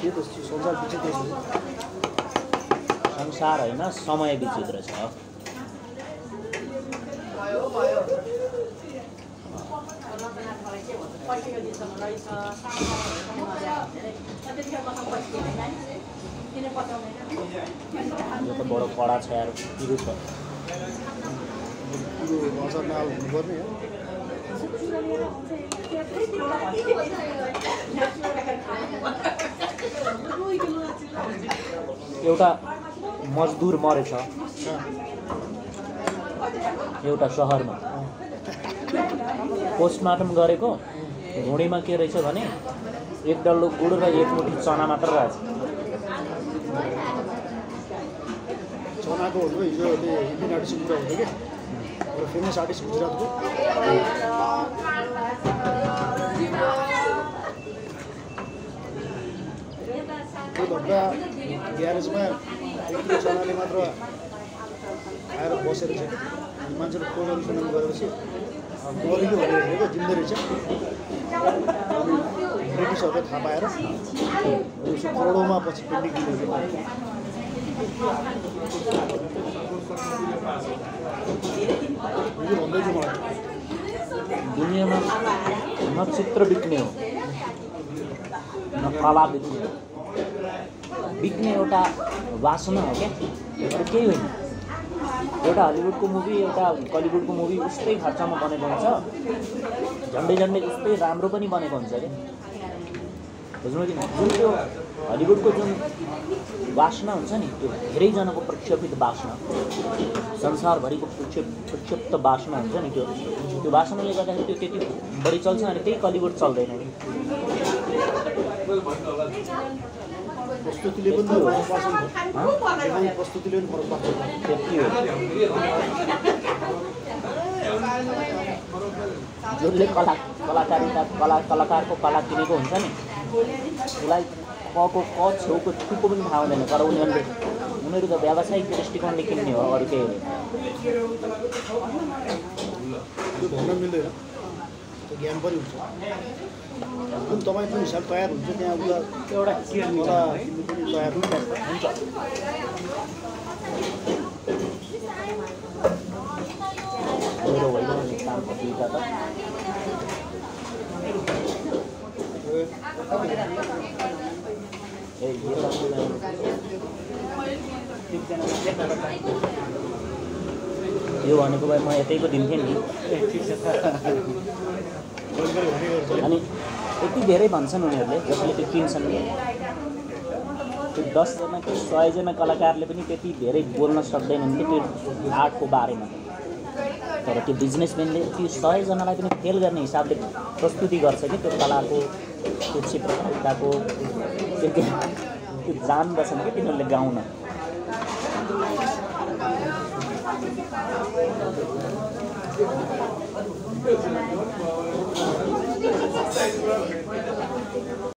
त्यो त संसार विचित्र छ संसार होइन समय विचित्र छ। यो त बडो कडा छ यार पिरो छ। हुनुपर्ने हो। एउटा मजदुर मरेछ। एउटा सहरमा पोस्टमार्टम गरेको घुँडीमा के रहेछ भने एक डल्लो गुड र एक मुठी चना मात्र रहेछ। चनाको हिजो इन्डियन आर्टिस्टको कुरा क्या एउटा फेमस आर्टिस्ट गुजरातको। त्यो धन्दा ग्यारेजमा चनाले मात्र आएर बसेर चाहिँ मान्छेले खोजन सुनन गरेपछि मरेको भनेर हेरेको जिन्दो रहेछ अनि ब्रिटिसहरूले थाहा पाएर करोडौँमा पछि पेन्डिङ किनेको यो भन्दै थियो मलाई दुनियाँमा न चित्र बिक्ने हो न कला बिक्ने हो बिक्ने एउटा वासना हो क्या? अरू केही होइन। एउटा हलिउडको मुभी एउटा कलिउडको मुभी उस्तै खर्चमा बनेको हुन्छ। झन्डै झन्डै उस्तै राम्रो पनि बनेको हुन्छ अरे बुझ्नु कि जुन त्यो हलिउडको जुन वासना हुन्छ नि त्यो धेरैजनाको प्रक्षेपित वासना। संसारभरिको प्रक्षेप प्रक्षिप्त वासना हुन्छ नि त्यो। त्यो वासनाले गर्दाखेरि त्यो त्यति बढी चल्छ अनि त्यही कलिउड चल्दैन प्रस्तुतिले पनि फरक पर्छ नि त। देखाउने प्रस्तुतिले पनि फरक पर्छ त्यति हो जसले कला कलाकारिता कला कलाकारको कला किनेको हुन्छ नि उसलाई कको क छेउको थुको पनि थाहा हुँदैन तर उनीहरूले उनीहरू त व्यावसायिक दृष्टिकोणले किन्ने हो अरू केही होइन त्यो ज्ञान पनि हुन्छ जुन तपाईँको हिसाब तयार हुन्छ त्यहाँ उसलाई एउटा किन्नु पनि तयार हुन्छ हुन्छ मेरो होइन नि काम दुईवटा त ए यो भनेको भए म यतैको दिन्थेँ नि। अनि यति धेरै भन्छन् उनीहरूले जसले त्यो किन्छन्। त्यो दसजना कि सयजना कलाकारले पनि त्यति धेरै बोल्न सक्दैनन् कि त्यो आर्टको बारेमा। तर त्यो बिजनेसम्यानले त्यो सयजनालाई पनि फेल गर्ने हिसाबले प्रस्तुति गर्छ कि त्यो कलाको त्यो चित्रकारिताको त्यो जान्दछन् कि तिनीहरूले गाउन। Thank you.